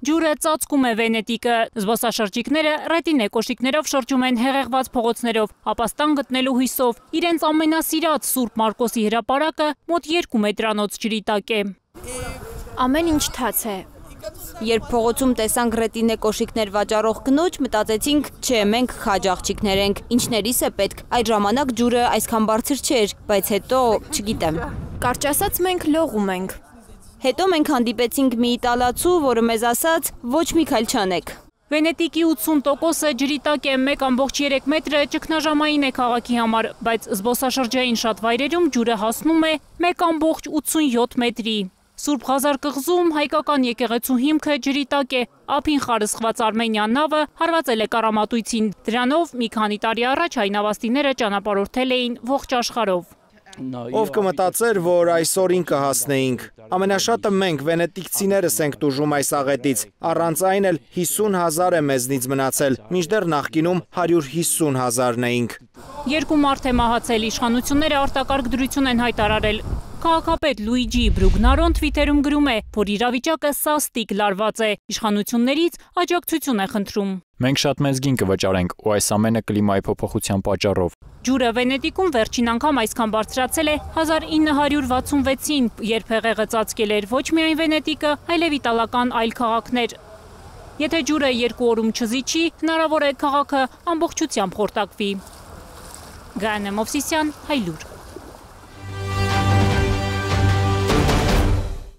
Ջուրը ծածկում է Վենետիկը։ Զբոսաշրջիկները ռետինե կոշիկներով շրջում են հեղեղված փողոցներով, ապաստան գտնելու հույսով։ Իրենց ամենասիրած Սուրբ Մարկոսի հրապարակը մոտ 2 մետրանոց ջրի տակ է։ Ամեն ինչ թաց է։ Երբ փողոցում տեսանք ռետինե կոշիկներ վաճառող կնոջ, մտածեցինք, չէ, մենք խաջ աղջիկներ ենք, ինչներիս է պետք։ Այդ ժամանակ ջուրը այսքան բարձր չէր, բայց հետո, չգիտեմ։ Կարճ ասած մենք լողում ենք։ Հետո մենք հանդիպեցինք մի իտալացու, որը մեզ ասաց. «Ոչ մի քայլ չանեք»։ Վենետիկի 80%-ը ջրի տակ է 1.3 մետրը ճգնաժամային է քաղաքի համար, բայց զբոսաշրջային շատ վայրերում ջուրը հասնում է 1.87 մետրի։ Սուրբ Ղազար կղզում հայկական եկեղեցու հիմքը ջրի տակ է, ափին խարսխված արմենյան նավը հարվածել է կարամատույցին։ Դրանով մի քանի տարի առաջ հայ նավաստիները ճանապարհորդել էին ողջ աշխարհով։ Ով կմտածեր, որ այսօր ինքը հասնեինք։ Ամենաշատը մենք վենետիկցիներս ենք տուժում այս աղետից։ Առանց այն էլ 50 հազար է մեզնից մնացել, մինչդեռ նախկինում 150 հազարն էինք։ Երկու մարդ է մահացել, իշխանությունները արտակարգ դրություն են հայտարարել։ Քաղաքապետ Լուիջի Բրուգնարոն թվիթերում գրում է, որ իրավիճակը սաստիկ լարված է, իշխանություններից աջակցություն է խնդրում։ Մենք շատ մեծ գին կվճարենք ու այս ամենը կլիմայի փոփոխության պատճառով։ Ջուրը Վենետիկում վերջին անգամ այսքան բարձրացել է 1966-ին, երբ հեղեղը ծածկել էր ոչ միայն Վենետիկը, այլև իտալական այլ քաղաքներ։ Եթե ջուրը երկու օրում չզիջի, հնարավոր է քաղաքը ամբողջությամբ խորտակվի։ Գայանե Մովսիսյան, Հայլուր